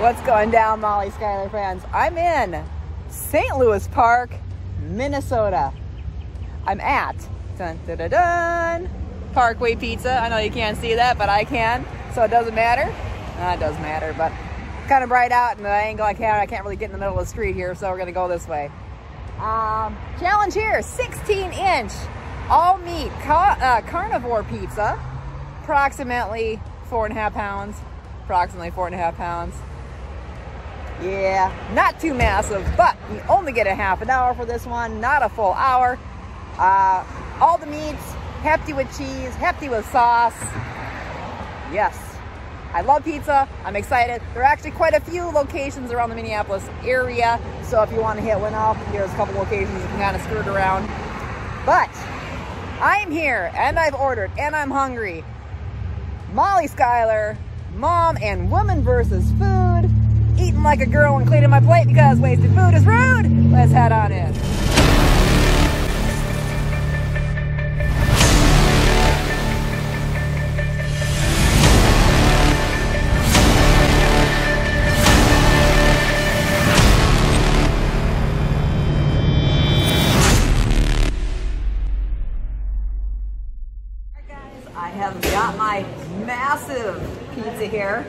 What's going down, Molly Schuyler fans? I'm in St. Louis Park, Minnesota. I'm at dun, dun, dun, dun, Parkway Pizza. I know you can't see that, but I can, so it doesn't matter. Uh, it does matter, but kind of bright out, and the angle I can't, I can't really get in the middle of the street here, so we're gonna go this way. Um, challenge here, 16 inch all meat ca uh, carnivore pizza, approximately four and a half pounds, approximately four and a half pounds. Yeah, not too massive, but you only get a half an hour for this one, not a full hour. Uh, all the meats, hefty with cheese, hefty with sauce. Yes, I love pizza. I'm excited. There are actually quite a few locations around the Minneapolis area. So if you want to hit one up, here's a couple locations you can kind of skirt around. But I'm here and I've ordered and I'm hungry. Molly Schuyler, mom and woman versus food. Eating like a girl and cleaning my plate because wasted food is rude. Let's head on in. I have got my massive pizza here,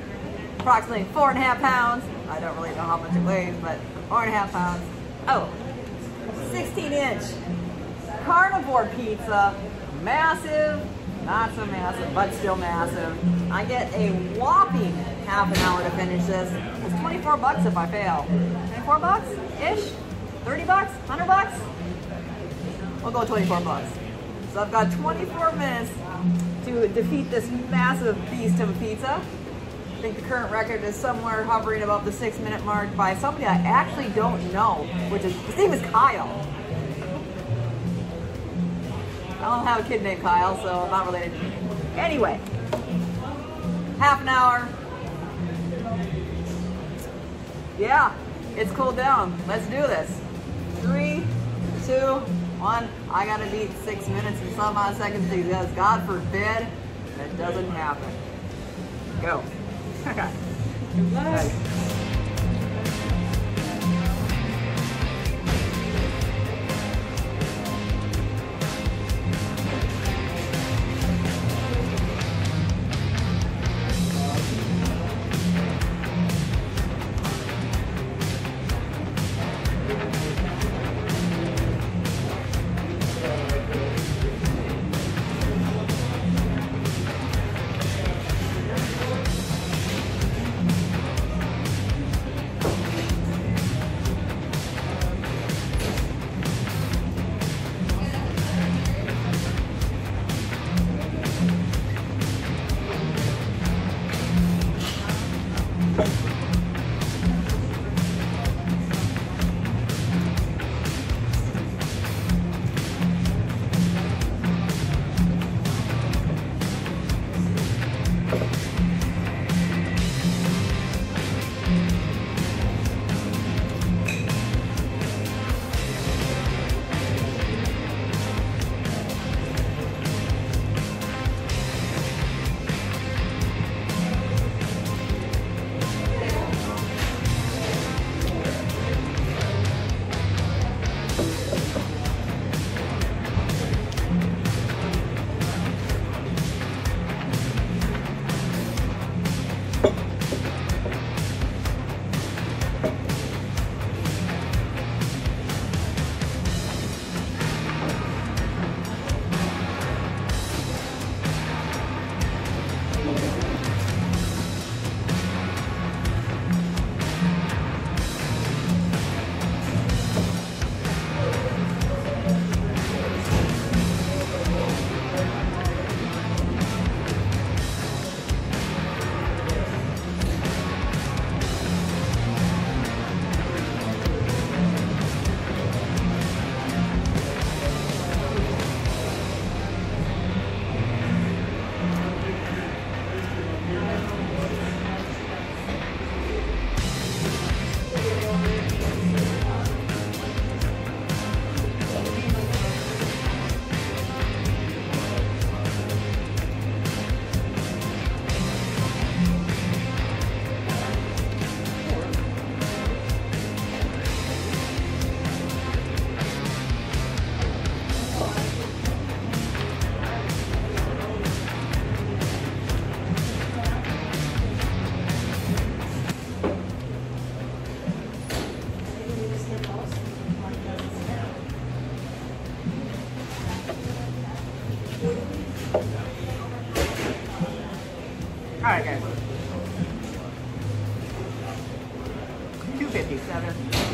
approximately four and a half pounds. I don't really know how much it weighs, but four and a half pounds. Oh, 16 inch carnivore pizza, massive, not so massive, but still massive. I get a whopping half an hour to finish this. It's 24 bucks if I fail. 24 bucks ish? 30 bucks? 100 bucks? We'll go 24 bucks. So I've got 24 minutes to defeat this massive beast of pizza. I think the current record is somewhere hovering above the six minute mark by somebody I actually don't know, which is, his name is Kyle. I don't have a kid named Kyle, so I'm not related. Anyway, half an hour. Yeah, it's cooled down. Let's do this. Three, two, one. I gotta beat six minutes and some odd seconds because God forbid that doesn't happen. Go. Okay. 257.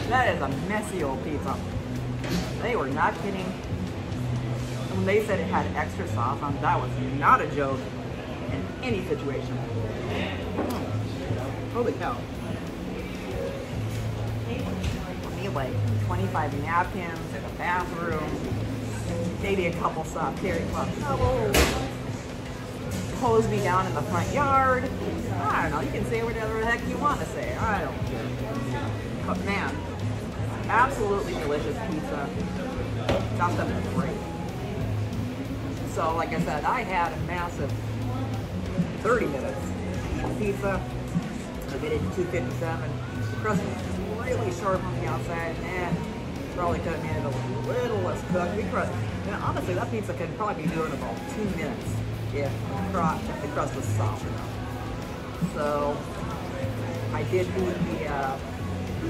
That is a messy old pizza. They were not kidding. When they said it had extra sauce on, that was not a joke in any situation. Hmm. Holy cow. I need like 25 napkins, in a bathroom, maybe a couple soft cloth towels, hose me down in the front yard. I don't know, you can say whatever the heck you want to say. I don't care. But man, absolutely delicious pizza. Got them great. So like I said, I had a massive 30 minutes pizza. I get it 257. The crust was really sharp on the outside, and probably could have made it a little less cooked. We crust, honestly, that pizza could probably be doing about two minutes if the crust, if the crust was soft enough. So I did do the uh,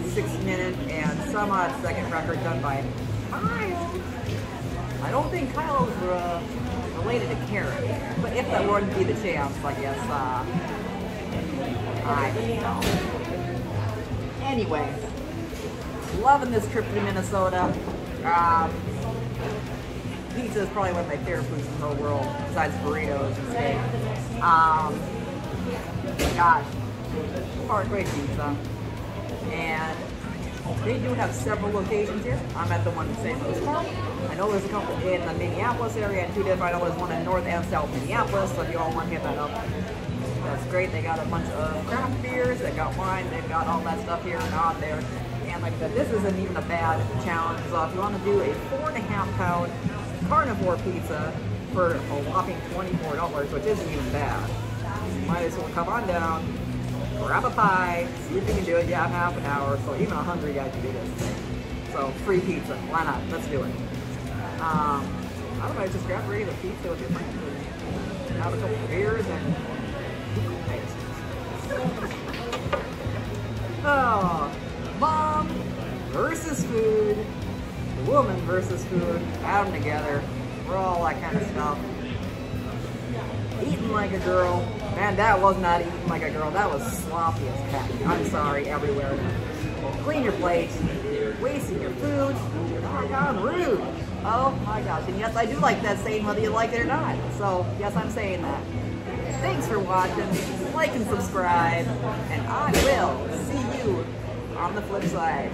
six minute and some odd second record done by Kyle. I don't think Kyle was uh, related to Karen, but if that wouldn't be the chance, I guess, uh, I don't know. Anyway, loving this trip to Minnesota. Um, pizza is probably one of my favorite foods in the whole world, besides burritos and steak. Um, gosh, Parkway Pizza. And they do have several locations here. I'm at the one in St. Louis Park. I know there's a couple in the Minneapolis area and two different. I know there's one in North and South Minneapolis, so if you all want to hit that up, that's great. They got a bunch of craft beers, they got wine, they've got all that stuff here and on there. And like I said, this isn't even a bad challenge. So if you want to do a four and a half pound carnivore pizza for a whopping $24, which isn't even bad, you might as well come on down, grab a pie, see if you can do it. You have half an hour, so even a hungry guy can do this. So free pizza, why not? Let's do it. Um, I don't know, just grab a regular pizza with your friends and have a couple of beers and Oh, mom versus food, woman versus food, add them together, we're all that kind of stuff. Like a girl, man, that was not eating like a girl, that was sloppy as heck. I'm sorry, everywhere. Clean your plate, wasting your food, oh god, rude. Oh my gosh, and yes, I do like that saying whether you like it or not. So, yes, I'm saying that. Thanks for watching. Like and subscribe. And I will see you on the flip side.